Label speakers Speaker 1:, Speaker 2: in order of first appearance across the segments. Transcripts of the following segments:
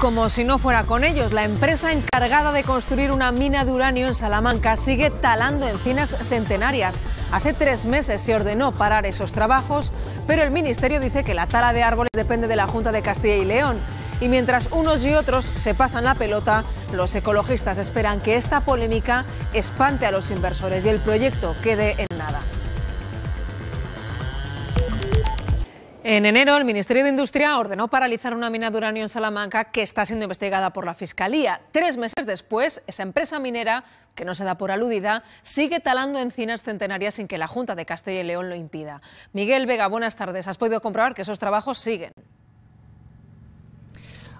Speaker 1: Como si no fuera con ellos, la empresa encargada de construir una mina de uranio en Salamanca sigue talando encinas centenarias. Hace tres meses se ordenó parar esos trabajos, pero el Ministerio dice que la tala de árboles depende de la Junta de Castilla y León. Y mientras unos y otros se pasan la pelota, los ecologistas esperan que esta polémica espante a los inversores y el proyecto quede en nada. En enero, el Ministerio de Industria ordenó paralizar una mina de uranio en Salamanca que está siendo investigada por la Fiscalía. Tres meses después, esa empresa minera, que no se da por aludida, sigue talando encinas centenarias sin que la Junta de Castilla y León lo impida. Miguel Vega, buenas tardes. ¿Has podido comprobar que esos trabajos siguen?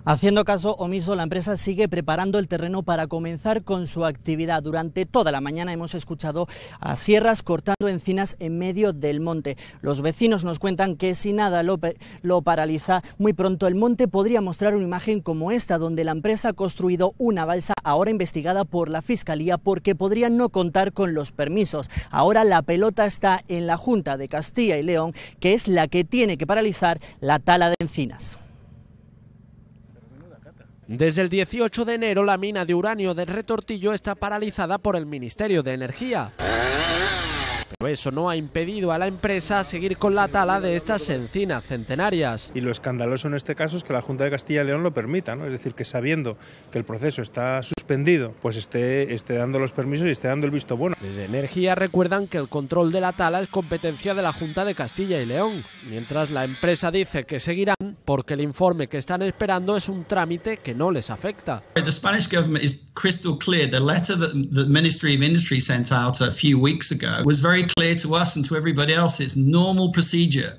Speaker 2: Haciendo caso omiso, la empresa sigue preparando el terreno para comenzar con su actividad. Durante toda la mañana hemos escuchado a sierras cortando encinas en medio del monte. Los vecinos nos cuentan que si nada lo, lo paraliza, muy pronto el monte podría mostrar una imagen como esta, donde la empresa ha construido una balsa ahora investigada por la Fiscalía porque podría no contar con los permisos. Ahora la pelota está en la Junta de Castilla y León, que es la que tiene que paralizar la tala de encinas.
Speaker 3: Desde el 18 de enero la mina de uranio de Retortillo está paralizada por el Ministerio de Energía. Pero eso no ha impedido a la empresa seguir con la tala de estas encinas centenarias.
Speaker 4: Y lo escandaloso en este caso es que la Junta de Castilla y León lo permita, ¿no? es decir, que sabiendo que el proceso está suspendido, pues esté, esté dando los permisos y esté dando el visto bueno.
Speaker 3: Desde Energía recuerdan que el control de la tala es competencia de la Junta de Castilla y León, mientras la empresa dice que seguirán porque el informe que están esperando es un trámite que no les afecta.
Speaker 5: The Spanish government is crystal clear. The letter that the Ministry of Industry sent out a few weeks ago was very clear to us and to everybody else. It's normal procedure.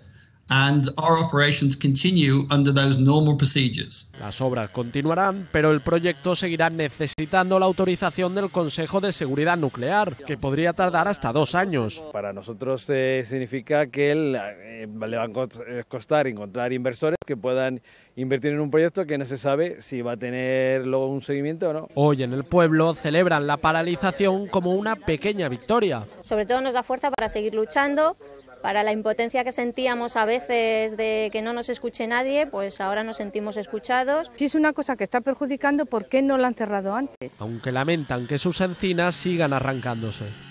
Speaker 5: And our operations continue under those normal procedures.
Speaker 3: Las obras continuarán, pero el proyecto seguirá necesitando la autorización del Consejo de Seguridad Nuclear, que podría tardar hasta dos años.
Speaker 6: Para nosotros eh, significa que eh, le va a costar encontrar inversores que puedan invertir en un proyecto que no se sabe si va a tener luego un seguimiento o no.
Speaker 3: Hoy en el pueblo celebran la paralización como una pequeña victoria.
Speaker 7: Sobre todo nos da fuerza para seguir luchando para la impotencia que sentíamos a veces de que no nos escuche nadie, pues ahora nos sentimos escuchados.
Speaker 8: Si es una cosa que está perjudicando, ¿por qué no la han cerrado antes?
Speaker 3: Aunque lamentan que sus encinas sigan arrancándose.